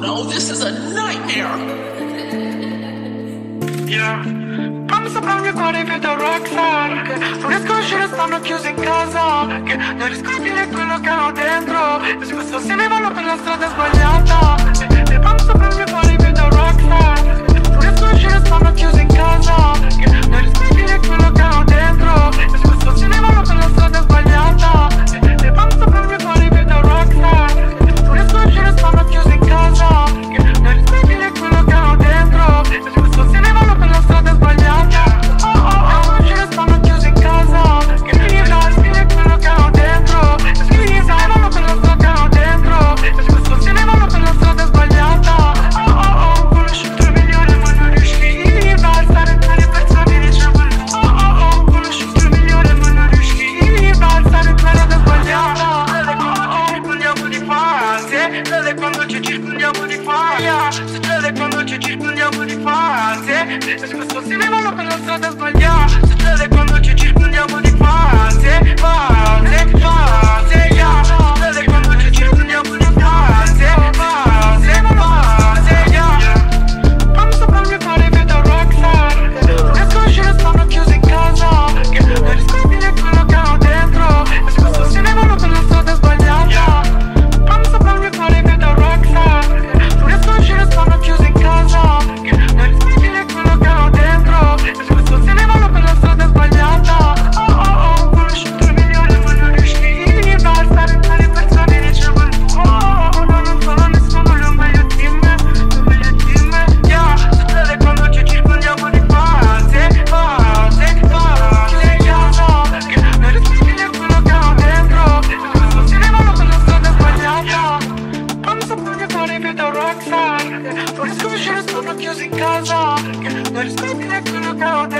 Oh, this is a nightmare. Yeah. Quando sopra il mio cuore vedo rockstar Che non riesco a uscire, stanno chiusi in casa Che non riesco a quando ci circondiamo di faglia Succede quando ci circondiamo di false E spesso si levano per la strada sbagliata Succede quando ci circondiamo di fare più da rockstar Non riesco a uscire, sono chiuso in casa Non riesco a dire quello che ho detto